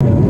you